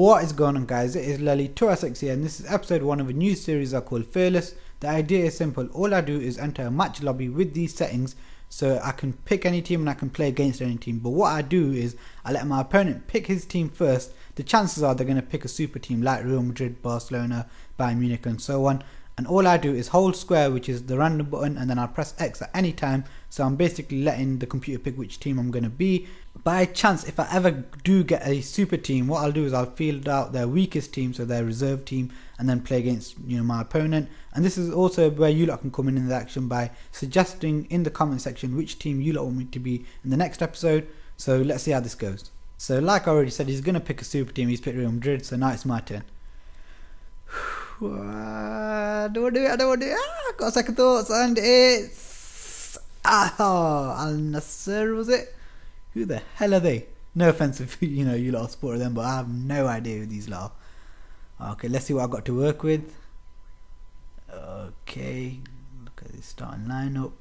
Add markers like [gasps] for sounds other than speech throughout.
What is going on guys, it is Lelly2sxc here and this is episode 1 of a new series I call Fearless. The idea is simple, all I do is enter a match lobby with these settings so I can pick any team and I can play against any team. But what I do is I let my opponent pick his team first. The chances are they're going to pick a super team like Real Madrid, Barcelona, Bayern Munich and so on and all I do is hold square which is the random button and then I press X at any time so I'm basically letting the computer pick which team I'm going to be. By chance if I ever do get a super team what I'll do is I'll field out their weakest team so their reserve team and then play against you know my opponent and this is also where you lot can come in in the action by suggesting in the comment section which team you lot want me to be in the next episode so let's see how this goes. So like I already said he's going to pick a super team he's picked Real Madrid so now it's my turn. [sighs] I don't want to do it, I don't want to do it. Got second thoughts, and it's. Ah, Al Nassr, was it? Who the hell are they? No offense if you know you lot of them, but I have no idea who these lot are. Okay, let's see what I've got to work with. Okay, look at this starting lineup.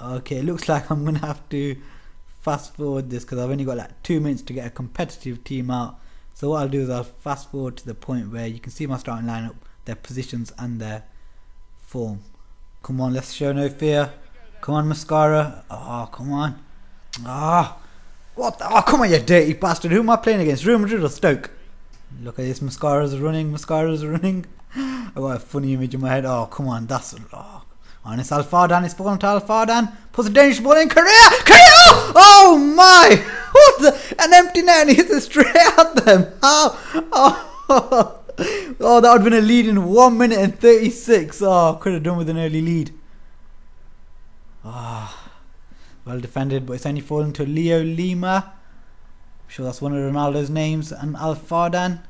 Okay, looks like I'm gonna have to fast forward this because I've only got like two minutes to get a competitive team out. So what I'll do is I'll fast forward to the point where you can see my starting lineup, their positions and their form. Come on, let's show no fear. Come on, Mascara. Oh, come on. Ah, oh, what? The, oh, come on, you dirty bastard. Who am I playing against? Real Madrid or Stoke? Look at this. Mascara's running. Mascara's running. [laughs] I got a funny image in my head. Oh, come on. That's. Oh. And it's Alfardan. It's falling to Alfardan. Puts a dangerous ball in. Correa! Correa! Oh my! [laughs] What the? An empty net and he hits it straight at them. How? [laughs] Oh. oh, that would have been a lead in 1 minute and 36. Oh, could have done with an early lead. Ah, oh, well defended, but it's only fallen to Leo Lima. I'm sure that's one of Ronaldo's names. And Alfardan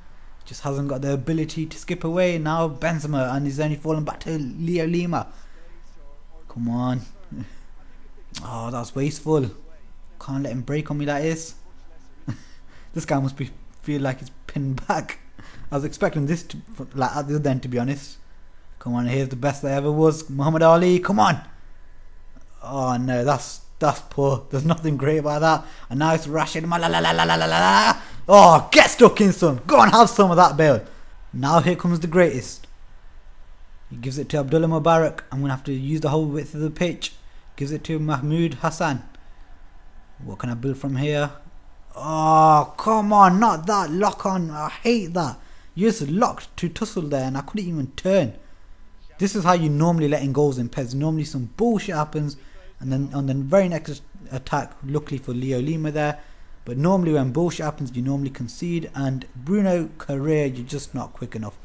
just hasn't got the ability to skip away. Now Benzema, and he's only fallen back to Leo Lima. Come on. [laughs] Oh, that's wasteful. Can't let him break on me like this. [laughs] this guy must be feel like he's pinned back. I was expecting this to, like to be honest. Come on, here's the best there ever was. Muhammad Ali, come on. Oh no, that's that's poor. There's nothing great about that. And now it's Rashid Oh, get stuck in some. Go and have some of that, Bale. Now here comes the greatest. He gives it to Abdullah Mubarak. I'm going to have to use the whole width of the pitch. Gives it to Mahmoud Hassan. What can I build from here? Oh, come on, not that lock on. I hate that. You just locked to tussle there and I couldn't even turn. This is how you normally let in goals in PES. Normally some bullshit happens and then on the very next attack, luckily for Leo Lima there. But normally when bullshit happens, you normally concede and Bruno Correa, you're just not quick enough.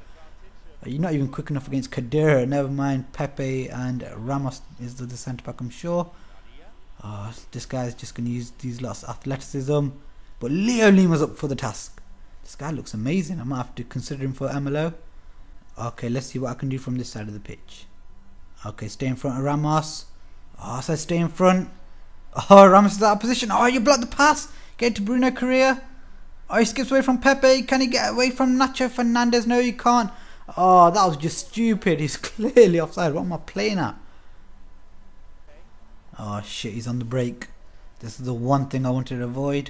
Uh, you're not even quick enough against Khedira. Never mind Pepe and Ramos is the, the centre back, I'm sure. Oh, this guy's just going to use these lots of athleticism. But Leo Lima's up for the task. This guy looks amazing. I might have to consider him for MLO. Okay, let's see what I can do from this side of the pitch. Okay, stay in front of Ramos. Ah, oh, I stay in front. Oh, Ramos is out of position. Oh, you blocked the pass. Get to Bruno Correa. Oh, he skips away from Pepe. Can he get away from Nacho Fernandez? No, he can't. Oh, that was just stupid. [laughs] He's clearly offside. What am I playing at? Oh shit, he's on the break. This is the one thing I wanted to avoid.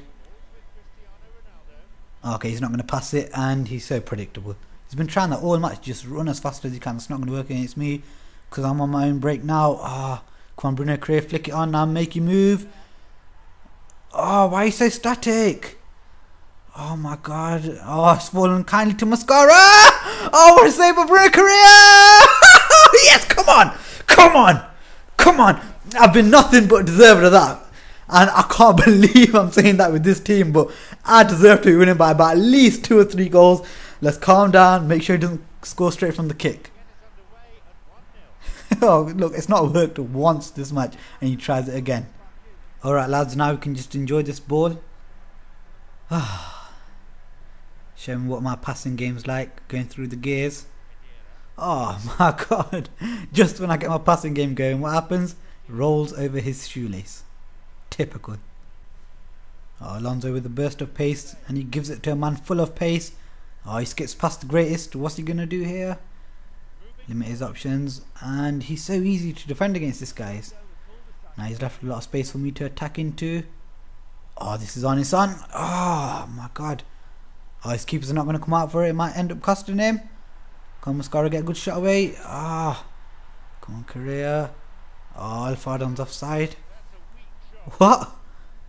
Okay, he's not going to pass it, and he's so predictable. He's been trying that all match, just run as fast as he can. It's not going to work against me, because I'm on my own break now. Ah, oh, come on, Bruno Correa, flick it on now, make you move. Oh, why are you so static? Oh my god. Oh, it's fallen kindly to Mascara. Oh, what a save for Bruno Correa! [laughs] yes, come on! Come on! Come on! I've been nothing but deserving of that. And I can't [laughs] believe I'm saying that with this team, but I deserve to be winning by about at least two or three goals. Let's calm down, make sure he doesn't score straight from the kick. [laughs] oh, look, it's not worked once this match, and he tries it again. Alright, lads, now we can just enjoy this ball. [sighs] Show me what my passing game's like, going through the gears. Oh [laughs] my god. Just when I get my passing game going, what happens? Rolls over his shoelace. Typical. Oh, Alonso with a burst of pace, and he gives it to a man full of pace. Oh, he skips past the greatest. What's he going to do here? Limit his options, and he's so easy to defend against this guys. Now he's left a lot of space for me to attack into. Oh, this is on his son. Oh my god. Oh, his keepers are not going to come out for it. It might end up costing him. Come Mascara, get a good shot away. Ah. Come on, Correa. Oh, offside. What?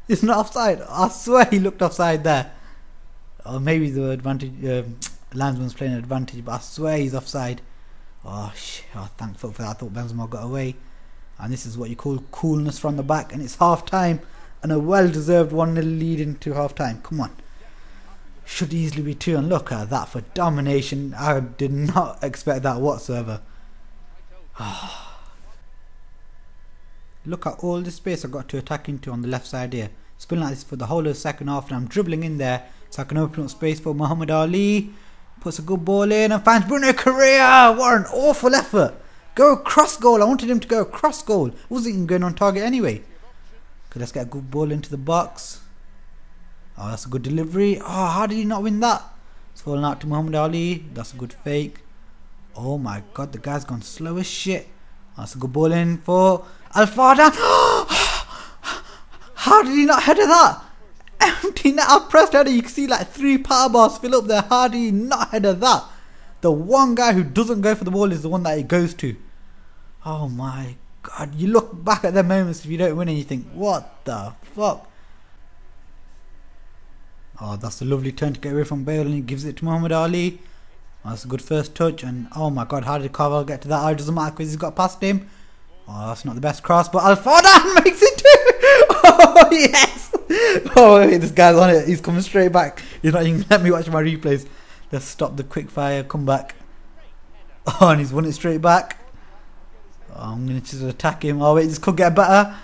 It's not offside. I swear he looked offside there. Or maybe the advantage, um, Landsman's playing an advantage, but I swear he's offside. Oh, shit. Oh, thankful for that. I thought Benzema got away. And this is what you call coolness from the back. And it's half time. And a well deserved 1 0 lead into half time. Come on. Should easily be 2. And look at that for domination. I did not [laughs] expect that whatsoever. [sighs] look at all the space I got to attack into on the left side here. It's been like this for the whole of the second half. And I'm dribbling in there so I can open up space for Muhammad Ali. Puts a good ball in and finds Bruno Correa. What an awful effort. Go cross goal. I wanted him to go cross goal. Wasn't even going on target anyway. Okay, let's get a good ball into the box. Oh, that's a good delivery. Oh, how did he not win that? It's falling out to Muhammad Ali. That's a good fake. Oh my god, the guy's gone slow as shit. That's a good ball in for Alfada. [gasps] how did he not head of that? Empty net. I pressed header. You can see like three power bars fill up there. How did he not head of that? The one guy who doesn't go for the ball is the one that it goes to. Oh my god. You look back at the moments if you don't win and you think, what the fuck? Oh, that's a lovely turn to get away from Bale and he gives it to Muhammad Ali. That's a good first touch and oh my god, how did Carvalho get to that? Oh, it doesn't matter because he's got past him. Oh, that's not the best cross, but Alfada [laughs] makes it too! Oh, yes! Oh, wait, this guy's on it. He's coming straight back. He's not even let me watch my replays. Let's stop the quick fire comeback. Oh, and he's won it straight back. Oh, I'm going to just attack him. Oh, wait, this could get better.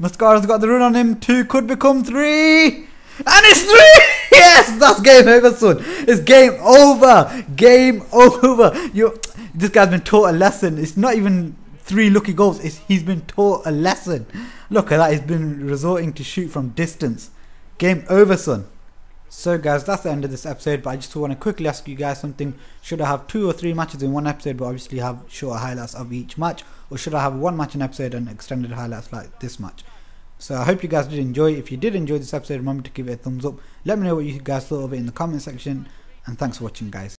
Mascara's got the run on him. Two could become three. And it's three! [laughs] Yes, that's game over, son. It's game over. Game over. You, this guy's been taught a lesson. It's not even three lucky goals. He's been taught a lesson. Look at that. He's been resorting to shoot from distance. Game over, son. So guys, that's the end of this episode, but I just want to quickly ask you guys something. Should I have two or three matches in one episode, but obviously have shorter highlights of each match? Or should I have one match in episode and extended highlights like this match? So I hope you guys did enjoy. If you did enjoy this episode, remember to give it a thumbs up. Let me know what you guys thought of it in the comment section. And thanks for watching guys.